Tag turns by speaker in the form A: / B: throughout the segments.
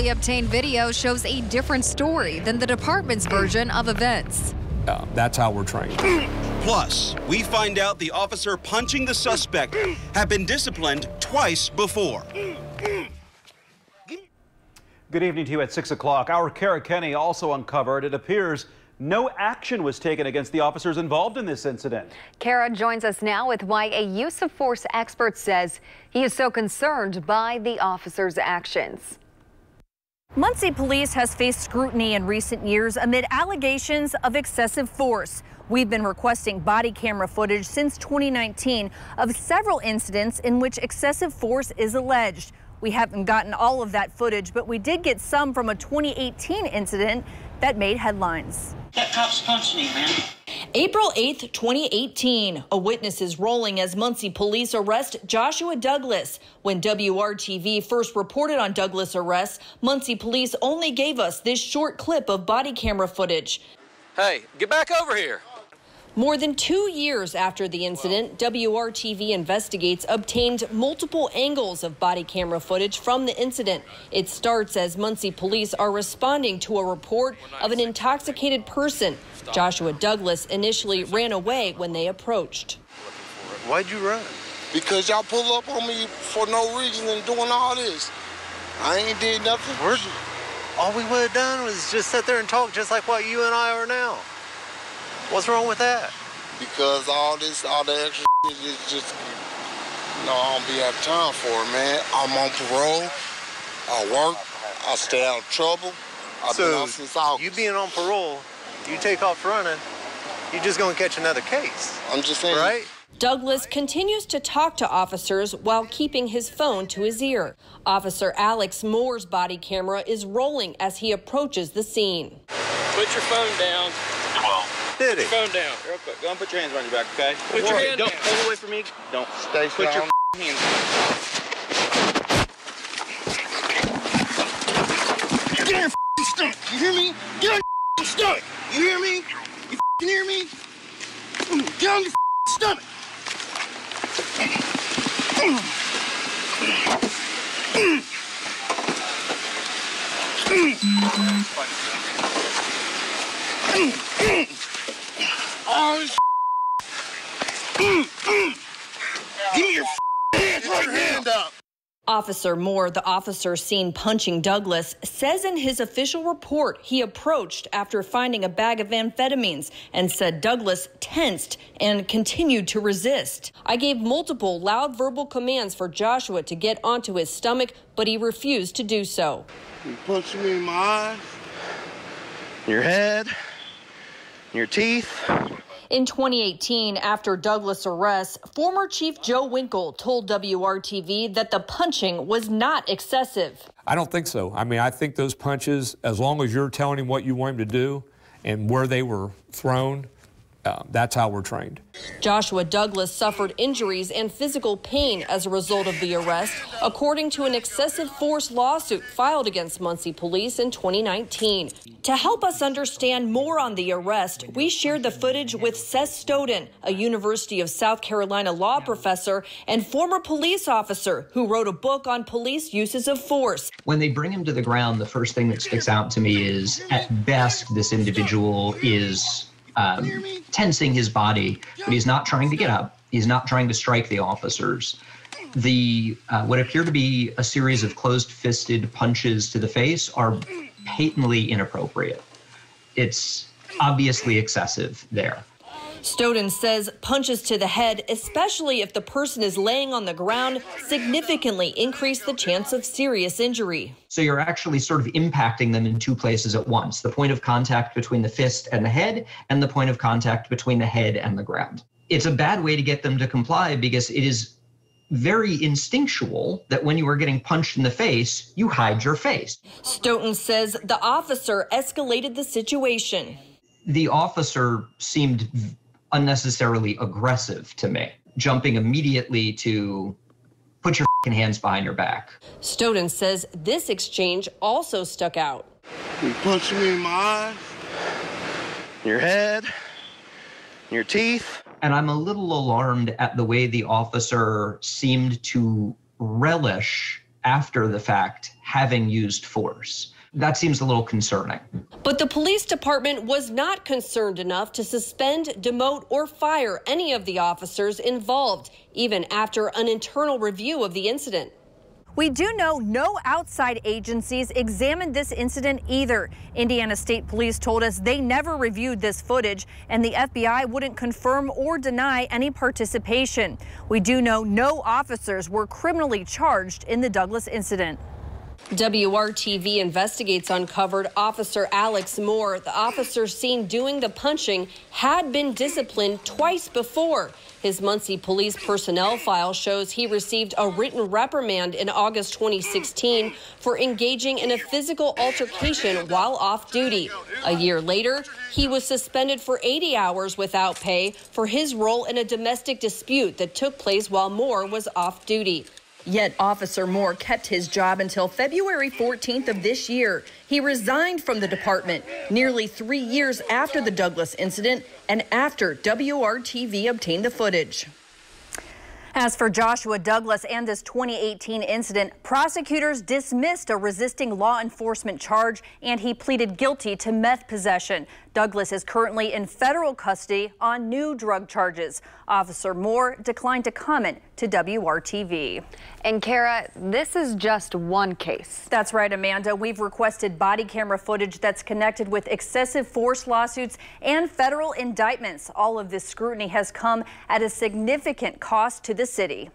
A: obtained video shows a different story than the department's version of events.
B: Uh, that's how we're trained.
C: Plus, we find out the officer punching the suspect had been disciplined twice before.
D: Good evening to you at 6 o'clock. Our Kara Kenny also uncovered it appears no action was taken against the officers involved in this incident.
E: Kara joins us now with why a use of force expert says he is so concerned by the officers' actions.
F: Muncie Police has faced scrutiny in recent years amid allegations of excessive force. We've been requesting body camera footage since 2019 of several incidents in which excessive force is alleged. We haven't gotten all of that footage, but we did get some from a 2018 incident that made headlines.
G: That cop's punching me, man.
F: April 8th, 2018. A witness is rolling as Muncie police arrest Joshua Douglas. When WRTV first reported on Douglas' arrest, Muncie police only gave us this short clip of body camera footage.
H: Hey, get back over here.
F: More than two years after the incident, WRTV Investigates obtained multiple angles of body camera footage from the incident. It starts as Muncie police are responding to a report of an intoxicated person. Joshua Douglas initially ran away when they approached.
I: Why'd you run?
J: Because y'all pull up on me for no reason and doing all this. I ain't did nothing.
I: We're, all we would have done was just sit there and talk just like what you and I are now. What's wrong with that?
J: Because all this, all the extra is just, no, I don't be have time for it, man. I'm on parole. I work. I stay out of trouble. I've
I: so
J: been out since August.
I: you being on parole, you take off running, you're just going to catch another case.
J: I'm just saying.
I: Right?
F: Douglas continues to talk to officers while keeping his phone to his ear. Officer Alex Moore's body camera is rolling as he approaches the scene.
H: Put your phone down.
I: Well, did he?
H: Phone down.
K: Real quick, go and put your hands around your back, okay?
H: Put what? your hand
K: Don't
H: down.
K: pull away from me. Don't.
J: Stay
K: Put strong. Put your
J: strong.
K: hands.
J: Get on your stomach. You hear me? Get on your stomach. You hear me? You hear me? Get on your stomach. Oh, this Give me your hands. Put your hand up.
F: Officer Moore, the officer seen punching Douglas, says in his official report he approached after finding a bag of amphetamines and said Douglas tensed and continued to resist. I gave multiple loud verbal commands for Joshua to get onto his stomach, but he refused to do so.
J: You punching me in my eyes?
I: Your head, your teeth.
F: In 2018, after Douglas' arrest, former Chief Joe Winkle told WRTV that the punching was not excessive.
B: I don't think so. I mean, I think those punches, as long as you're telling him what you want him to do and where they were thrown, uh, that's how we're trained.
F: Joshua Douglas suffered injuries and physical pain as a result of the arrest, according to an excessive force lawsuit filed against Muncie police in 2019. To help us understand more on the arrest, we shared the footage with Seth Stoughton, a University of South Carolina law professor and former police officer who wrote a book on police uses of force.
L: When they bring him to the ground, the first thing that sticks out to me is at best, this individual is um, tensing his body, but he's not trying to get up. He's not trying to strike the officers. The uh, what appear to be a series of closed-fisted punches to the face are patently inappropriate. It's obviously excessive there.
F: Stoughton says punches to the head, especially if the person is laying on the ground, significantly increase the chance of serious injury.
L: So you're actually sort of impacting them in two places at once the point of contact between the fist and the head, and the point of contact between the head and the ground. It's a bad way to get them to comply because it is very instinctual that when you are getting punched in the face, you hide your face.
F: Stoughton says the officer escalated the situation.
L: The officer seemed unnecessarily aggressive to me, jumping immediately to put your fing hands behind your back.
F: Stoughton says this exchange also stuck out.
J: You punching me in my eyes?
I: Your head, your teeth.
L: And I'm a little alarmed at the way the officer seemed to relish after the fact having used force. That seems a little concerning.
F: But the police department was not concerned enough to suspend, demote, or fire any of the officers involved, even after an internal review of the incident.
G: We do know no outside agencies examined this incident either. Indiana State Police told us they never reviewed this footage and the FBI wouldn't confirm or deny any participation. We do know no officers were criminally charged in the Douglas incident.
F: WRTV investigates uncovered Officer Alex Moore. The officer seen doing the punching had been disciplined twice before. His Muncie police personnel file shows he received a written reprimand in August 2016 for engaging in a physical altercation while off duty. A year later, he was suspended for 80 hours without pay for his role in a domestic dispute that took place while Moore was off duty. Yet Officer Moore kept his job until February 14th of this year. He resigned from the department nearly three years after the Douglas incident and after WRTV obtained the footage.
G: As for Joshua Douglas and this 2018 incident, prosecutors dismissed a resisting law enforcement charge and he pleaded guilty to meth possession. Douglas is currently in federal custody on new drug charges. Officer Moore declined to comment to WRTV.
E: And Kara, this is just one case.
G: That's right, Amanda. We've requested body camera footage that's connected with excessive force lawsuits and federal indictments. All of this scrutiny has come at a significant cost to the city.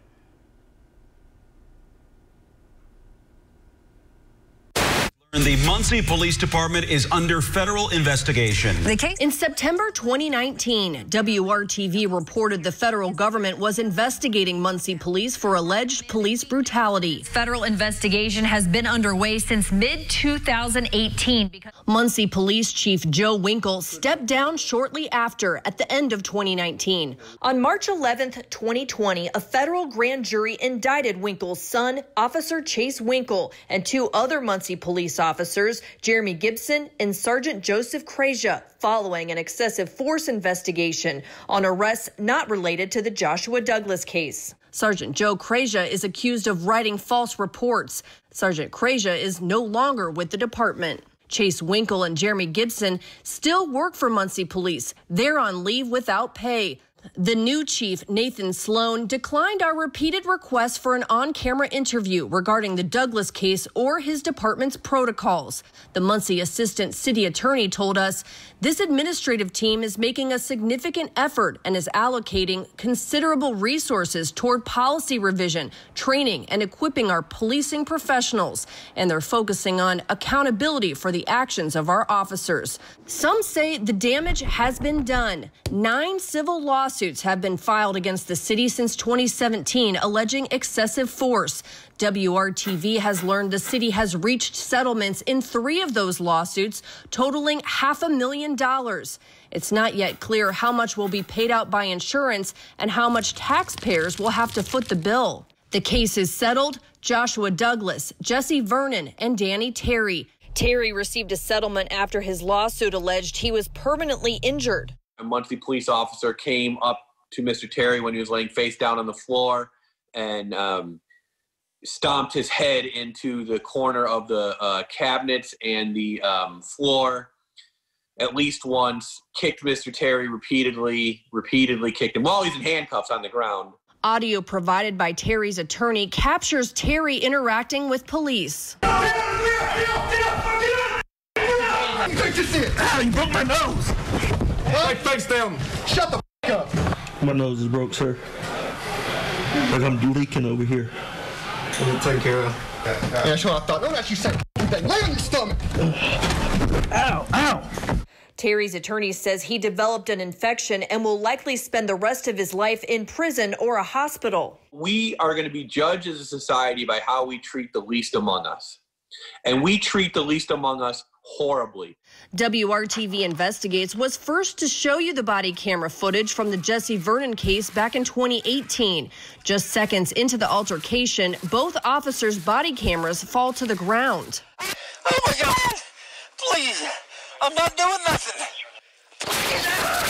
C: The Muncie Police Department is under federal investigation.
F: In September 2019, WRTV reported the federal government was investigating Muncie police for alleged police brutality.
A: Federal investigation has been underway since mid 2018.
F: Muncie Police Chief Joe Winkle stepped down shortly after at the end of 2019. On March 11, 2020, a federal grand jury indicted Winkle's son, Officer Chase Winkle, and two other Muncie police officers, Jeremy Gibson and Sergeant Joseph Krejsa, following an excessive force investigation on arrests not related to the Joshua Douglas case. Sergeant Joe Krejsa is accused of writing false reports. Sergeant Krejsa is no longer with the department. Chase Winkle and Jeremy Gibson still work for Muncie Police. They're on leave without pay. The new chief, Nathan Sloan, declined our repeated requests for an on camera interview regarding the Douglas case or his department's protocols. The Muncie assistant city attorney told us this administrative team is making a significant effort and is allocating considerable resources toward policy revision, training, and equipping our policing professionals. And they're focusing on accountability for the actions of our officers. Some say the damage has been done. Nine civil lawsuits have been filed against the city since 2017, alleging excessive force. WRTV has learned the city has reached settlements in three of those lawsuits, totaling half a million dollars. It's not yet clear how much will be paid out by insurance and how much taxpayers will have to foot the bill. The case is settled. Joshua Douglas, Jesse Vernon, and Danny Terry. Terry received a settlement after his lawsuit alleged he was permanently injured.
M: A Muncie police officer came up to Mr. Terry when he was laying face down on the floor and um, stomped his head into the corner of the uh, cabinets and the um, floor at least once, kicked Mr. Terry repeatedly, repeatedly kicked him while he's in handcuffs on the ground.
F: Audio provided by Terry's attorney captures Terry interacting with police.
N: Take this shit. Ow, you broke my nose. Like face down. Shut the f- up.
O: My nose is broke, sir. Like I'm leaking over here.
N: We'll take care of Yeah, that's what I thought. Don't actually say thing. Lay on your stomach.
F: Ow, ow. Terry's attorney says he developed an infection and will likely spend the rest of his life in prison or a hospital.
M: We are going to be judged as a society by how we treat the least among us. And we treat the least among us horribly.
F: WRTV Investigates was first to show you the body camera footage from the Jesse Vernon case back in 2018. Just seconds into the altercation, both officers' body cameras fall to the ground.
N: Oh my God! Please, I'm not doing nothing.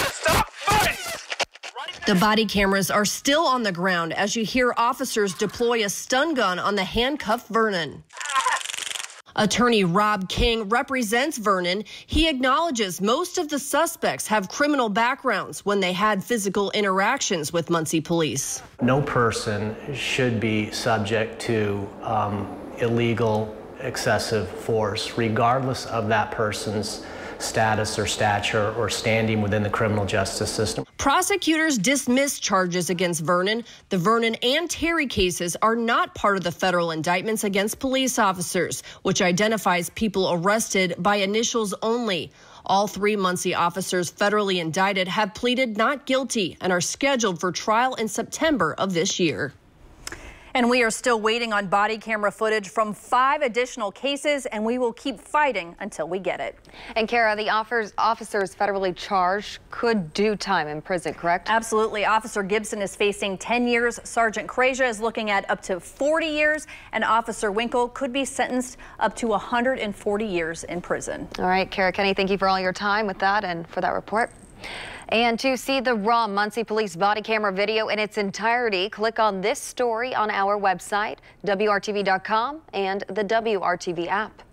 N: Stop fighting!
F: The body cameras are still on the ground as you hear officers deploy a stun gun on the handcuffed Vernon. Attorney Rob King represents Vernon. He acknowledges most of the suspects have criminal backgrounds when they had physical interactions with Muncie police.
P: No person should be subject to um, illegal excessive force, regardless of that person's status or stature or standing within the criminal justice system.
F: Prosecutors dismissed charges against Vernon. The Vernon and Terry cases are not part of the federal indictments against police officers, which identifies people arrested by initials only. All three Muncie officers federally indicted have pleaded not guilty and are scheduled for trial in September of this year.
G: And we are still waiting on body camera footage from five additional cases, and we will keep fighting until we get it.
E: And Kara, the officers federally charged could do time in prison, correct?
G: Absolutely. Officer Gibson is facing 10 years. Sergeant Krejsa is looking at up to 40 years, and Officer Winkle could be sentenced up to 140 years in prison.
E: All right, Kara Kenny, thank you for all your time with that and for that report. And to see the raw Muncie Police body camera video in its entirety, click on this story on our website, WRTV.com and the WRTV app.